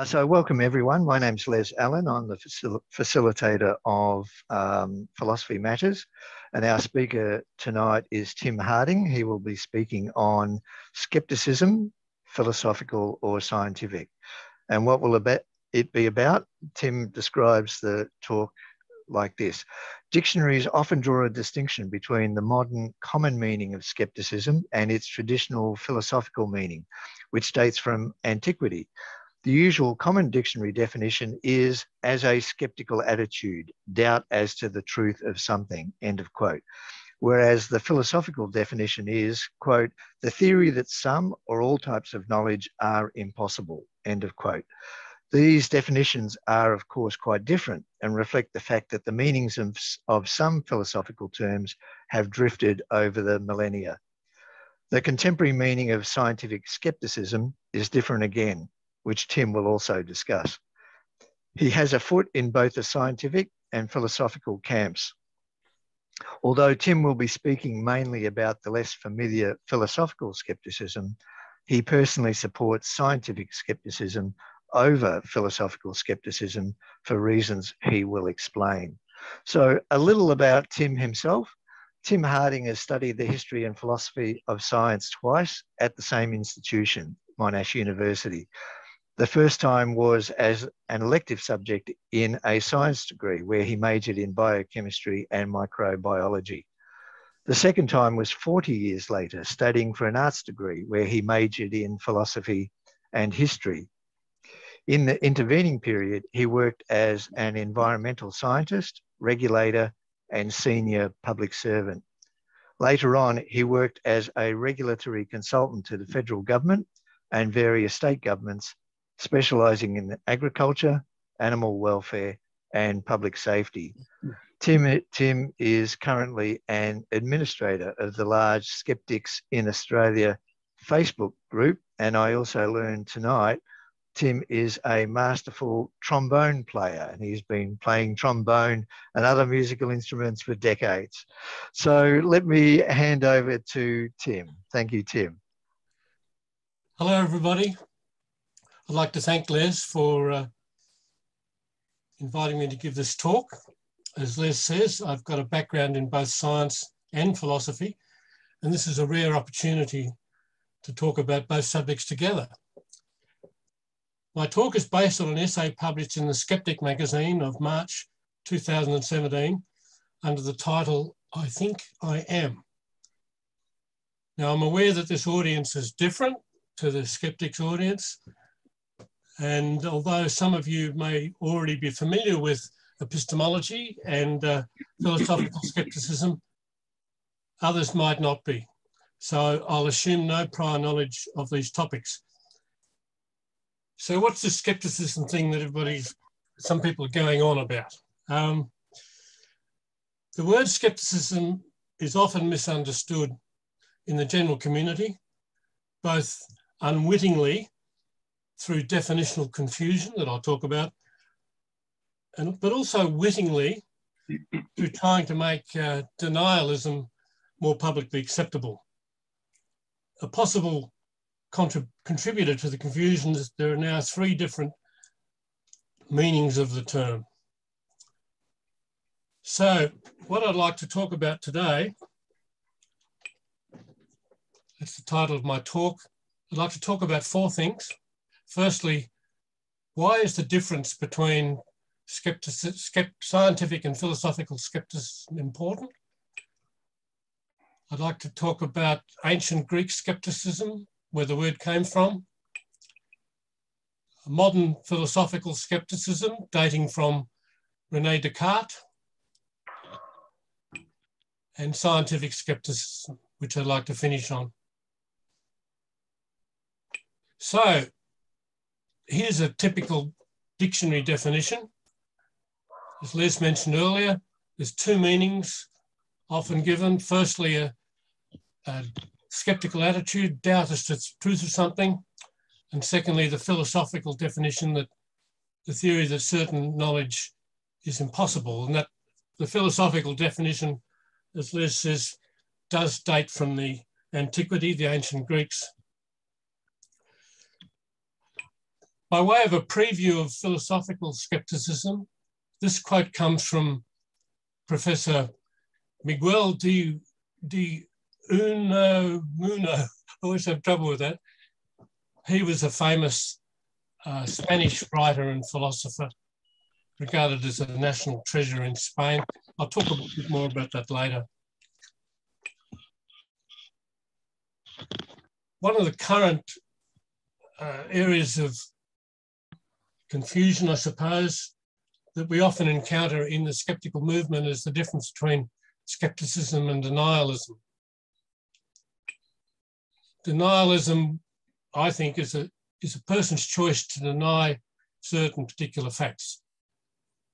Uh, so welcome everyone. My name's Les Allen. I'm the facil facilitator of um, Philosophy Matters. And our speaker tonight is Tim Harding. He will be speaking on skepticism, philosophical or scientific. And what will it be about? Tim describes the talk like this. Dictionaries often draw a distinction between the modern common meaning of skepticism and its traditional philosophical meaning, which dates from antiquity. The usual common dictionary definition is as a skeptical attitude, doubt as to the truth of something, end of quote. Whereas the philosophical definition is, quote, the theory that some or all types of knowledge are impossible, end of quote. These definitions are, of course, quite different and reflect the fact that the meanings of, of some philosophical terms have drifted over the millennia. The contemporary meaning of scientific skepticism is different again, which Tim will also discuss. He has a foot in both the scientific and philosophical camps. Although Tim will be speaking mainly about the less familiar philosophical skepticism, he personally supports scientific skepticism over philosophical skepticism for reasons he will explain. So, a little about Tim himself. Tim Harding has studied the history and philosophy of science twice at the same institution, Monash University. The first time was as an elective subject in a science degree where he majored in biochemistry and microbiology. The second time was 40 years later, studying for an arts degree where he majored in philosophy and history in the intervening period, he worked as an environmental scientist, regulator, and senior public servant. Later on, he worked as a regulatory consultant to the federal government and various state governments, specialising in agriculture, animal welfare, and public safety. Tim, Tim is currently an administrator of the large Skeptics in Australia Facebook group, and I also learned tonight Tim is a masterful trombone player and he's been playing trombone and other musical instruments for decades. So let me hand over to Tim. Thank you, Tim. Hello, everybody. I'd like to thank Les for uh, inviting me to give this talk. As Les says, I've got a background in both science and philosophy, and this is a rare opportunity to talk about both subjects together. My talk is based on an essay published in the Skeptic magazine of March 2017 under the title, I Think I Am. Now, I'm aware that this audience is different to the skeptics audience. And although some of you may already be familiar with epistemology and uh, philosophical skepticism, others might not be. So I'll assume no prior knowledge of these topics. So what's the skepticism thing that everybody's, some people are going on about? Um, the word skepticism is often misunderstood in the general community, both unwittingly through definitional confusion that I'll talk about, and, but also wittingly through trying to make uh, denialism more publicly acceptable. A possible contributor to the confusion is there are now three different meanings of the term. So what I'd like to talk about today, that's the title of my talk. I'd like to talk about four things. Firstly, why is the difference between scientific and philosophical skepticism important? I'd like to talk about ancient Greek skepticism where the word came from. Modern philosophical skepticism dating from Rene Descartes and scientific skepticism, which I'd like to finish on. So here's a typical dictionary definition. As Les mentioned earlier, there's two meanings often given. Firstly, a, a skeptical attitude, doubt as to the truth of something. And secondly, the philosophical definition that the theory that certain knowledge is impossible. And that the philosophical definition, as Les says, does date from the antiquity, the ancient Greeks. By way of a preview of philosophical skepticism, this quote comes from Professor Miguel de, de Unamuno. I always have trouble with that. He was a famous uh, Spanish writer and philosopher, regarded as a national treasure in Spain. I'll talk a bit more about that later. One of the current uh, areas of confusion, I suppose, that we often encounter in the skeptical movement is the difference between skepticism and denialism. Denialism, I think, is a, is a person's choice to deny certain particular facts.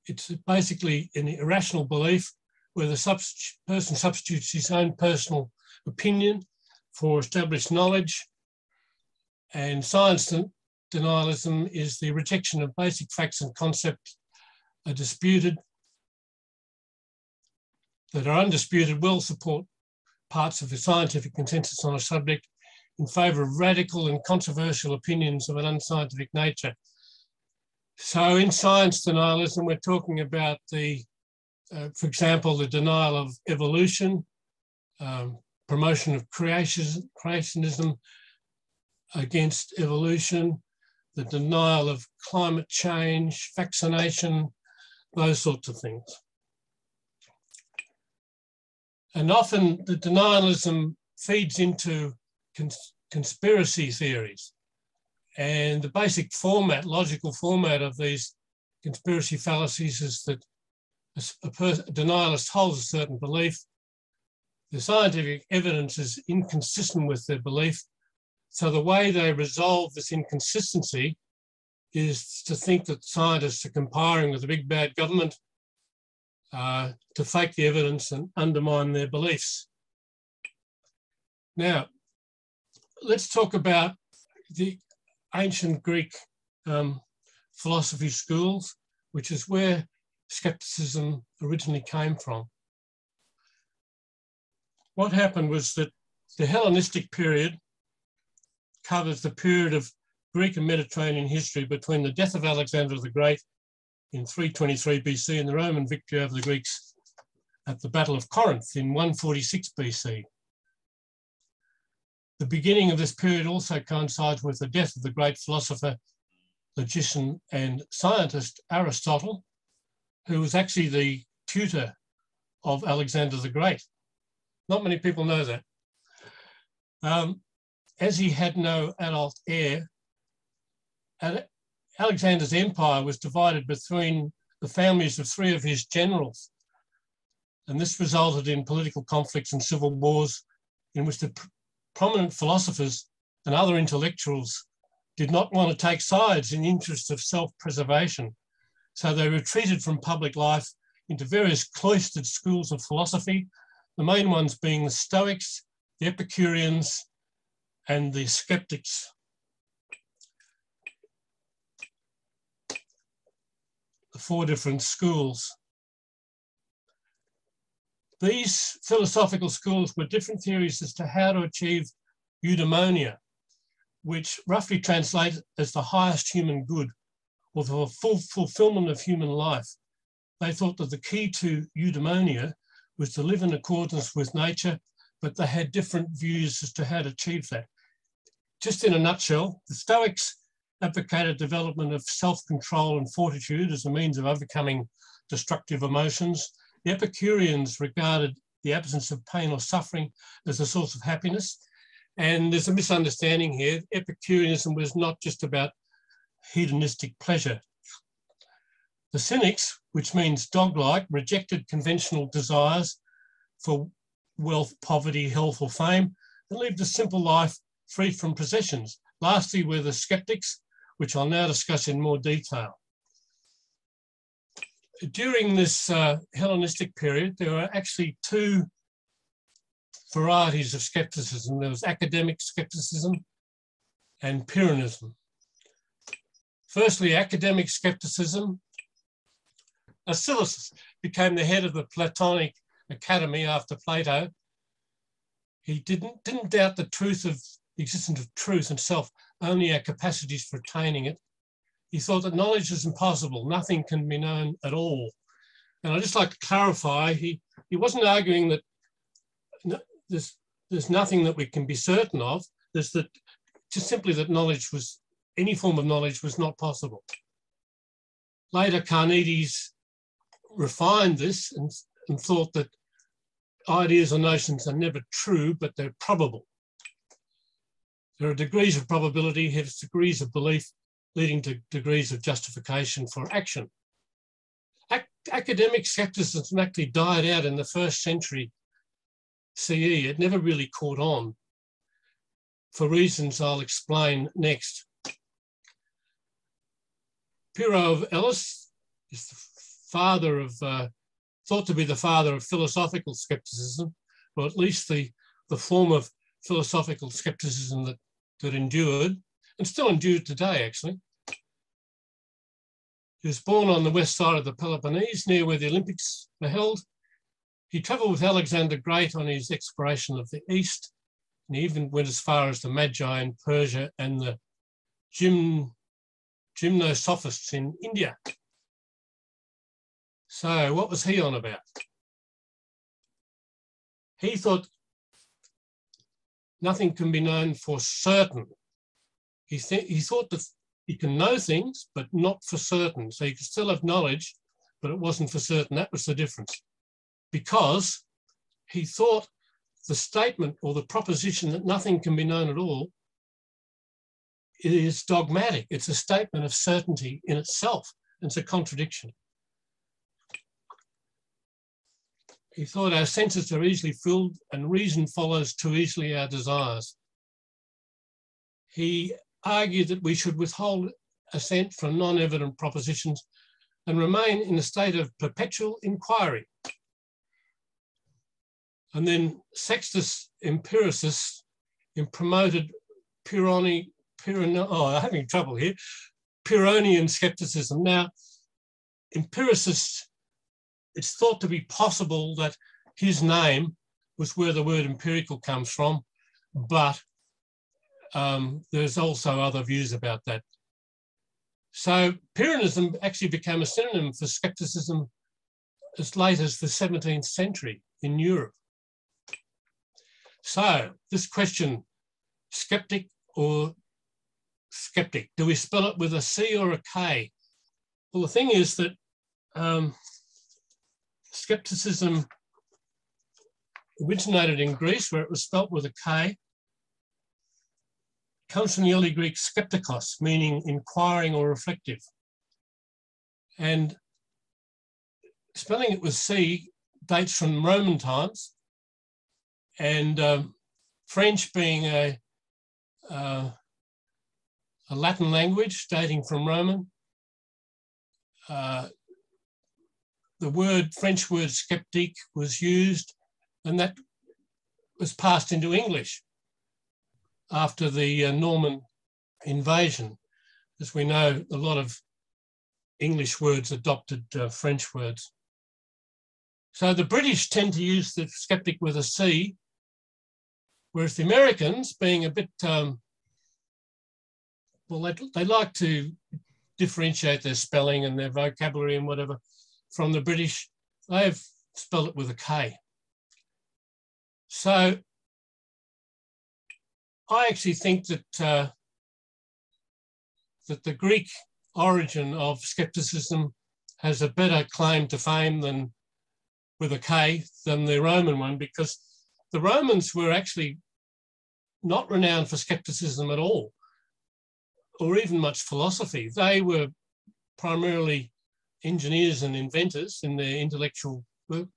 It's basically an irrational belief where the subst person substitutes his own personal opinion for established knowledge. And science denialism is the rejection of basic facts and concepts are disputed, that are undisputed, will support parts of the scientific consensus on a subject in favour of radical and controversial opinions of an unscientific nature. So in science denialism, we're talking about the, uh, for example, the denial of evolution, um, promotion of creation, creationism against evolution, the denial of climate change, vaccination, those sorts of things. And often the denialism feeds into cons conspiracy theories. And the basic format, logical format of these conspiracy fallacies is that a, a, a denialist holds a certain belief. The scientific evidence is inconsistent with their belief. So the way they resolve this inconsistency is to think that scientists are conspiring with the big bad government uh, to fake the evidence and undermine their beliefs. Now, let's talk about the ancient Greek um, philosophy schools, which is where skepticism originally came from. What happened was that the Hellenistic period covers the period of Greek and Mediterranean history between the death of Alexander the Great in 323 BC and the Roman victory over the Greeks at the Battle of Corinth in 146 BC. The beginning of this period also coincides with the death of the great philosopher, logician, and scientist Aristotle, who was actually the tutor of Alexander the Great. Not many people know that. Um, as he had no adult heir, Alexander's empire was divided between the families of three of his generals. And this resulted in political conflicts and civil wars in which the pr prominent philosophers and other intellectuals did not want to take sides in interest of self-preservation. So they retreated from public life into various cloistered schools of philosophy, the main ones being the Stoics, the Epicureans, and the Skeptics. the four different schools. These philosophical schools were different theories as to how to achieve eudaimonia, which roughly translates as the highest human good or the full fulfillment of human life. They thought that the key to eudaimonia was to live in accordance with nature, but they had different views as to how to achieve that. Just in a nutshell, the Stoics advocated development of self-control and fortitude as a means of overcoming destructive emotions. The Epicureans regarded the absence of pain or suffering as a source of happiness. And there's a misunderstanding here. Epicureanism was not just about hedonistic pleasure. The Cynics, which means dog-like, rejected conventional desires for wealth, poverty, health, or fame, and lived a simple life free from possessions. Lastly, were the skeptics, which I'll now discuss in more detail. During this uh, Hellenistic period, there were actually two varieties of skepticism. There was academic skepticism and Pyrrhonism. Firstly, academic skepticism. Arcesilaus became the head of the Platonic Academy after Plato. He didn't, didn't doubt the truth of the existence of truth and self, only our capacities for attaining it. he thought that knowledge is impossible. Nothing can be known at all. And I'd just like to clarify, he, he wasn't arguing that there's, there's nothing that we can be certain of. There's that just simply that knowledge was, any form of knowledge was not possible. Later, Carneades refined this and, and thought that ideas or notions are never true, but they're probable. There are degrees of probability, hence degrees of belief, leading to degrees of justification for action. Ac academic skepticism actually died out in the first century CE. It never really caught on for reasons I'll explain next. Pyrrho of Elis is the father of, uh, thought to be the father of philosophical skepticism, or at least the, the form of philosophical skepticism that, that endured, and still endured today, actually. He was born on the west side of the Peloponnese, near where the Olympics were held. He travelled with Alexander Great on his exploration of the East, and he even went as far as the Magi in Persia and the Gym, Gymnosophists in India. So what was he on about? He thought nothing can be known for certain. He, th he thought that he can know things, but not for certain. So he could still have knowledge, but it wasn't for certain. That was the difference. Because he thought the statement or the proposition that nothing can be known at all is dogmatic. It's a statement of certainty in itself. And It's a contradiction. He thought our senses are easily filled and reason follows too easily our desires. He argued that we should withhold assent from non-evident propositions and remain in a state of perpetual inquiry. And then Sextus Empiricus promoted Pyrrhoni, Pyrrhoni, oh, I'm having trouble here, Pyrrhonian skepticism. Now, Empiricus, it's thought to be possible that his name was where the word empirical comes from, but um, there's also other views about that. So Pyrrhonism actually became a synonym for skepticism as late as the 17th century in Europe. So this question, skeptic or skeptic, do we spell it with a C or a K? Well, the thing is that um, skepticism originated in Greece where it was spelt with a K comes from the early Greek skeptikos, meaning inquiring or reflective. And spelling it with C dates from Roman times, and um, French being a, uh, a Latin language dating from Roman. Uh, the word, French word skeptic was used, and that was passed into English after the uh, Norman invasion. As we know, a lot of English words adopted uh, French words. So the British tend to use the skeptic with a C, whereas the Americans, being a bit, um, well, they, they like to differentiate their spelling and their vocabulary and whatever from the British, they've spelled it with a K. So I actually think that uh, that the Greek origin of skepticism has a better claim to fame than with a K than the Roman one because the Romans were actually not renowned for skepticism at all, or even much philosophy. They were primarily engineers and inventors in their intellectual work,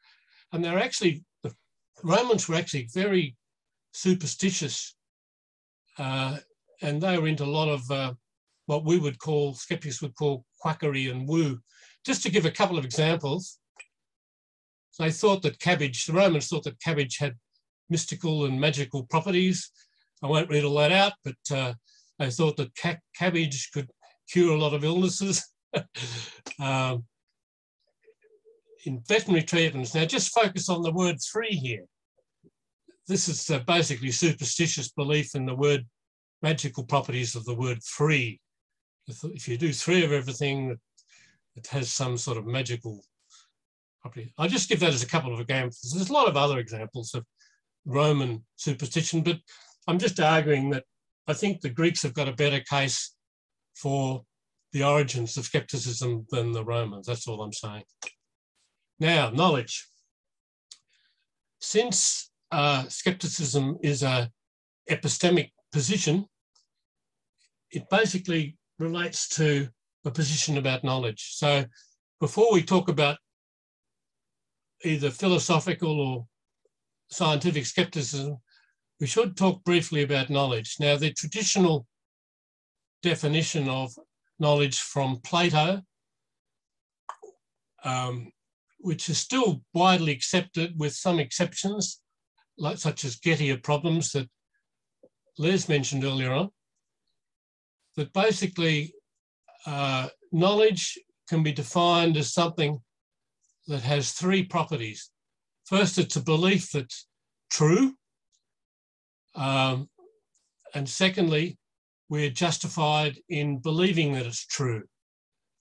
and they're actually the Romans were actually very superstitious uh, and they were into a lot of uh, what we would call, skeptics would call quackery and woo. Just to give a couple of examples, they thought that cabbage, the Romans thought that cabbage had mystical and magical properties. I won't read all that out, but uh, they thought that ca cabbage could cure a lot of illnesses. um, in veterinary treatments, now just focus on the word three here this is uh, basically superstitious belief in the word magical properties of the word free. if you do three of everything, it has some sort of magical property. I'll just give that as a couple of examples. There's a lot of other examples of Roman superstition, but I'm just arguing that I think the Greeks have got a better case for the origins of skepticism than the Romans. That's all I'm saying. Now, knowledge. Since uh, skepticism is a epistemic position, it basically relates to a position about knowledge. So before we talk about either philosophical or scientific skepticism, we should talk briefly about knowledge. Now, the traditional definition of knowledge from Plato, um, which is still widely accepted with some exceptions, like such as Gettier problems that Les mentioned earlier on, that basically uh, knowledge can be defined as something that has three properties. First, it's a belief that's true. Um, and secondly, we're justified in believing that it's true.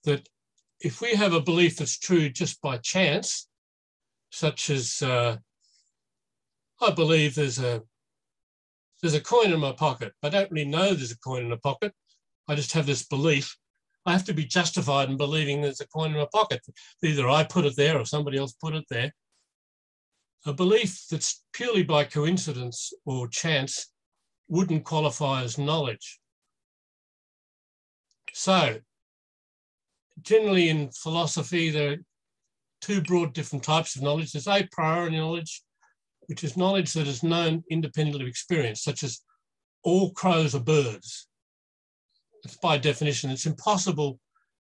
That if we have a belief that's true just by chance, such as uh, I believe there's a there's a coin in my pocket. I don't really know there's a coin in a pocket. I just have this belief. I have to be justified in believing there's a coin in my pocket. Either I put it there or somebody else put it there. A belief that's purely by coincidence or chance wouldn't qualify as knowledge. So, generally in philosophy, there are two broad different types of knowledge. There's a priori knowledge, which is knowledge that is known independently of experience, such as all crows are birds. It's by definition, it's impossible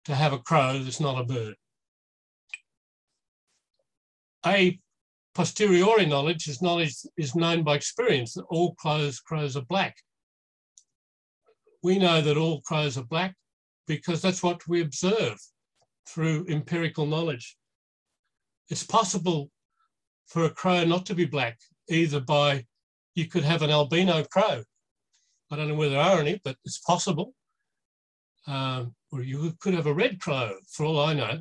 to have a crow that's not a bird. A posteriori knowledge is knowledge is known by experience that all crows, crows are black. We know that all crows are black because that's what we observe through empirical knowledge. It's possible for a crow not to be black, either by, you could have an albino crow. I don't know whether there are any, but it's possible. Um, or you could have a red crow, for all I know,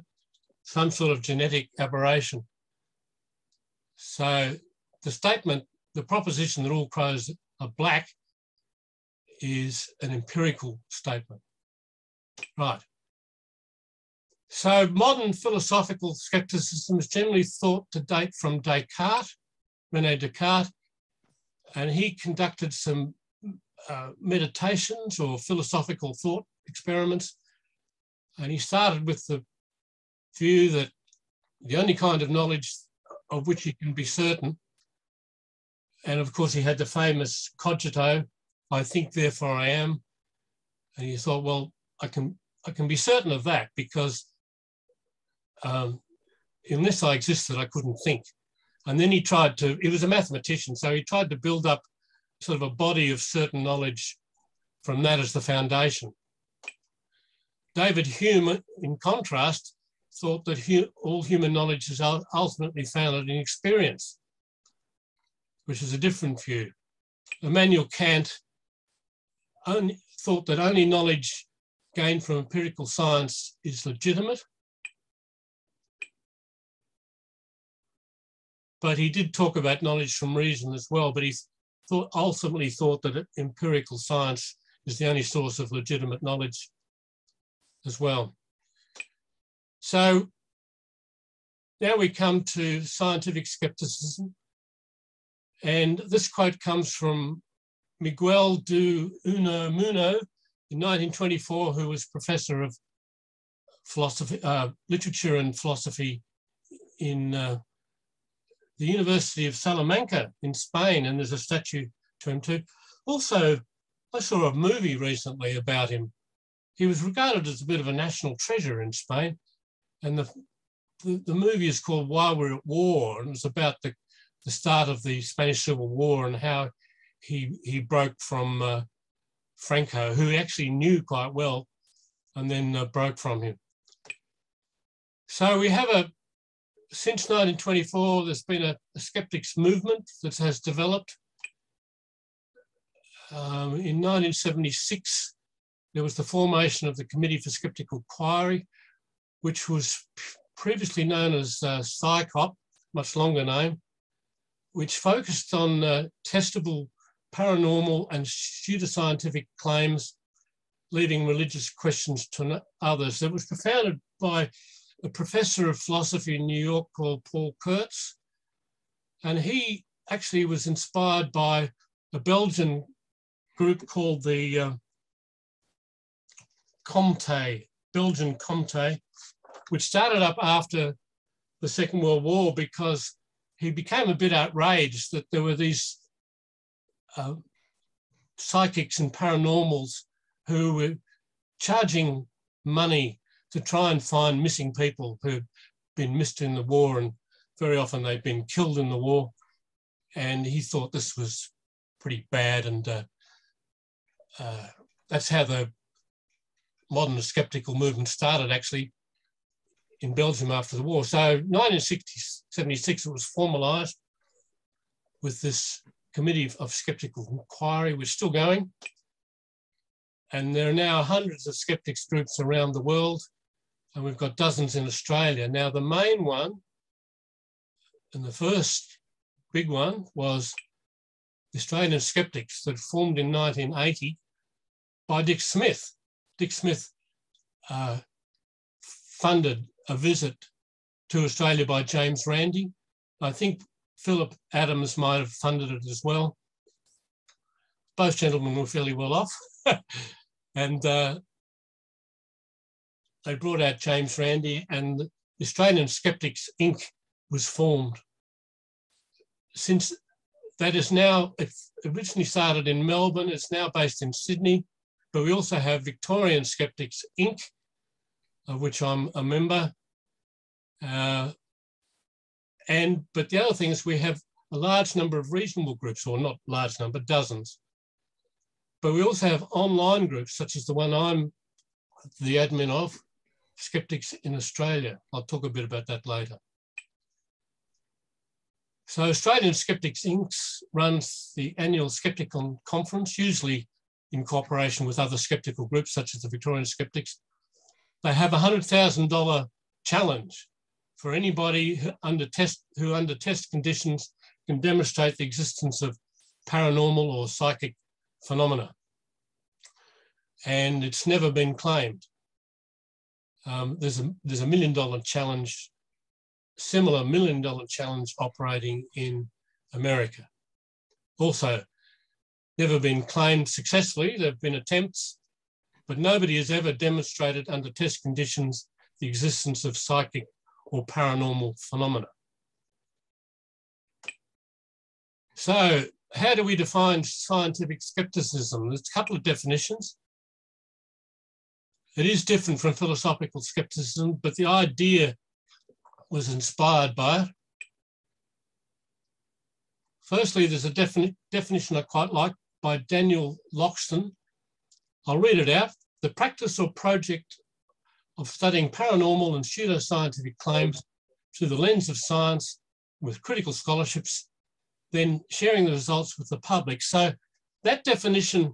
some sort of genetic aberration. So the statement, the proposition that all crows are black is an empirical statement. Right. So modern philosophical skepticism is generally thought to date from Descartes, Rene Descartes, and he conducted some uh, meditations or philosophical thought experiments. And he started with the view that the only kind of knowledge of which he can be certain, and of course he had the famous cogito, I think therefore I am. And he thought, well, I can I can be certain of that because um, unless I existed, I couldn't think. And then he tried to, he was a mathematician, so he tried to build up sort of a body of certain knowledge from that as the foundation. David Hume, in contrast, thought that hu all human knowledge is ultimately founded in experience, which is a different view. Immanuel Kant only, thought that only knowledge gained from empirical science is legitimate. But he did talk about knowledge from reason as well, but he thought, ultimately thought that empirical science is the only source of legitimate knowledge as well. So now we come to scientific skepticism. And this quote comes from Miguel de Unamuno, in 1924 who was professor of philosophy, uh, literature and philosophy in uh, the University of Salamanca in Spain, and there's a statue to him too. Also, I saw a movie recently about him. He was regarded as a bit of a national treasure in Spain, and the the, the movie is called While We're at War, and it's about the, the start of the Spanish Civil War and how he he broke from uh, Franco, who actually knew quite well, and then uh, broke from him. So we have a, since 1924, there's been a, a skeptics movement that has developed. Um, in 1976, there was the formation of the Committee for Skeptical Inquiry, which was previously known as uh, CSICOP, much longer name, which focused on uh, testable paranormal and pseudoscientific claims, leaving religious questions to others. It was founded by a professor of philosophy in New York called Paul Kurtz. And he actually was inspired by a Belgian group called the uh, Comte, Belgian Comte, which started up after the Second World War because he became a bit outraged that there were these uh, psychics and paranormals who were charging money to try and find missing people who'd been missed in the war and very often they'd been killed in the war. And he thought this was pretty bad and uh, uh, that's how the modern skeptical movement started actually in Belgium after the war. So 1976 it was formalised with this committee of skeptical inquiry, was still going. And there are now hundreds of skeptics groups around the world, and we've got dozens in Australia. Now, the main one, and the first big one, was the Australian Skeptics that formed in 1980 by Dick Smith. Dick Smith uh, funded a visit to Australia by James Randi. I think Philip Adams might have funded it as well. Both gentlemen were fairly well off. and uh, they brought out James Randi, and Australian Skeptics Inc. was formed. Since that is now, originally started in Melbourne, it's now based in Sydney, but we also have Victorian Skeptics Inc., of which I'm a member. Uh, and but the other thing is we have a large number of reasonable groups, or not large number, dozens. But we also have online groups, such as the one I'm the admin of, Skeptics in Australia. I'll talk a bit about that later. So Australian Skeptics Inc. runs the annual Skeptical Conference, usually in cooperation with other skeptical groups such as the Victorian Skeptics. They have a $100,000 challenge for anybody who under test, who under test conditions can demonstrate the existence of paranormal or psychic phenomena. And it's never been claimed. Um, there's, a, there's a million dollar challenge, similar million dollar challenge operating in America. Also, never been claimed successfully. There have been attempts, but nobody has ever demonstrated under test conditions the existence of psychic or paranormal phenomena. So how do we define scientific skepticism? There's a couple of definitions. It is different from philosophical skepticism, but the idea was inspired by it. Firstly, there's a defini definition I quite like by Daniel Loxton. I'll read it out. The practice or project of studying paranormal and pseudoscientific claims through the lens of science with critical scholarships, then sharing the results with the public. So that definition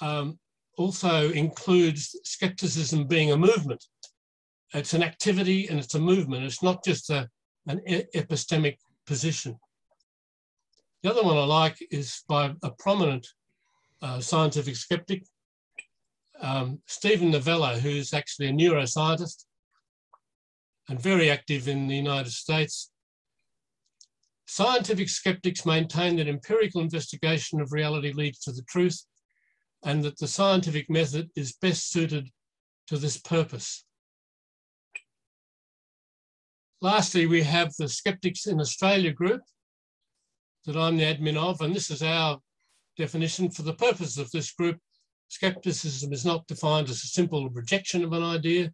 um, also includes skepticism being a movement. It's an activity and it's a movement. It's not just a, an epistemic position. The other one I like is by a prominent uh, scientific skeptic, um, Steven Novella, who's actually a neuroscientist and very active in the United States. Scientific skeptics maintain that empirical investigation of reality leads to the truth and that the scientific method is best suited to this purpose. Lastly, we have the Skeptics in Australia group that I'm the admin of, and this is our definition for the purpose of this group. Skepticism is not defined as a simple rejection of an idea,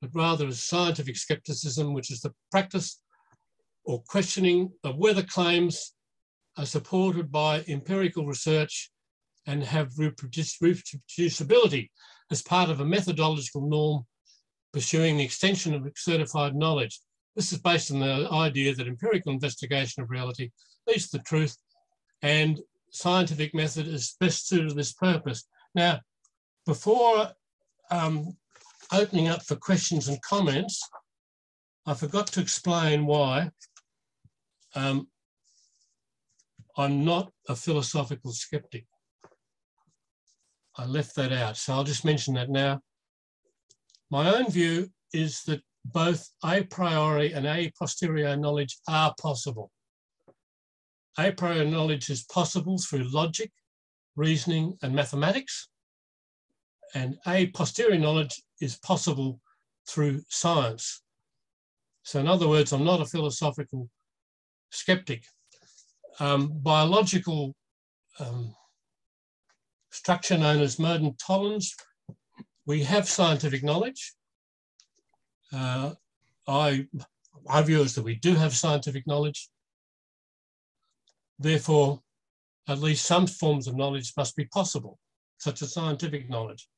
but rather as scientific skepticism, which is the practice or questioning of whether claims are supported by empirical research and have reproducibility as part of a methodological norm pursuing the extension of certified knowledge. This is based on the idea that empirical investigation of reality leads to the truth and scientific method is best suited to this purpose. Now, before um, opening up for questions and comments, I forgot to explain why um, I'm not a philosophical skeptic. I left that out, so I'll just mention that now. My own view is that both a priori and a posteriori knowledge are possible. A priori knowledge is possible through logic, reasoning, and mathematics. And a posteriori knowledge is possible through science. So in other words, I'm not a philosophical skeptic. Um, biological um, structure known as modern tolerance, we have scientific knowledge. Uh, I, my view is that we do have scientific knowledge. Therefore, at least some forms of knowledge must be possible, such as scientific knowledge.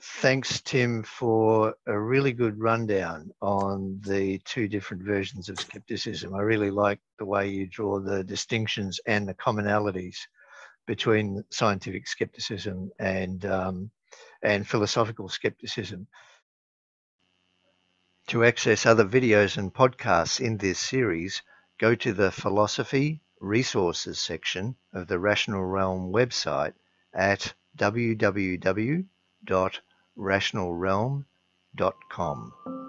Thanks, Tim, for a really good rundown on the two different versions of skepticism. I really like the way you draw the distinctions and the commonalities between scientific skepticism and um, and philosophical skepticism. To access other videos and podcasts in this series, go to the Philosophy Resources section of the Rational Realm website at www.rationalrealm.com.